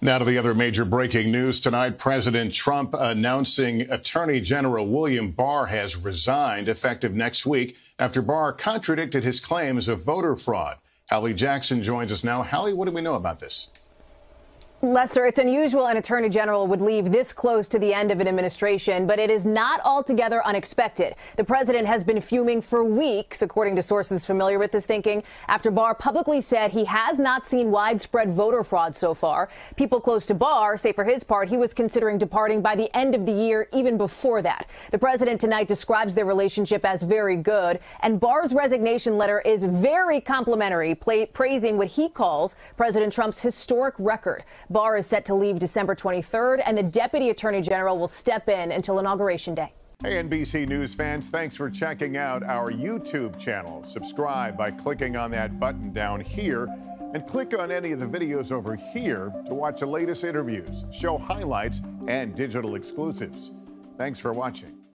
Now to the other major breaking news tonight. President Trump announcing Attorney General William Barr has resigned effective next week after Barr contradicted his claims of voter fraud. Hallie Jackson joins us now. Hallie, what do we know about this? Lester, it's unusual an attorney general would leave this close to the end of an administration, but it is not altogether unexpected. The president has been fuming for weeks, according to sources familiar with this thinking, after Barr publicly said he has not seen widespread voter fraud so far. People close to Barr say for his part he was considering departing by the end of the year, even before that. The president tonight describes their relationship as very good, and Barr's resignation letter is very complimentary, praising what he calls President Trump's historic record. Barr is set to leave December 23rd, and the Deputy Attorney General will step in until Inauguration Day. Hey, NBC News fans, thanks for checking out our YouTube channel. Subscribe by clicking on that button down here and click on any of the videos over here to watch the latest interviews, show highlights, and digital exclusives. Thanks for watching.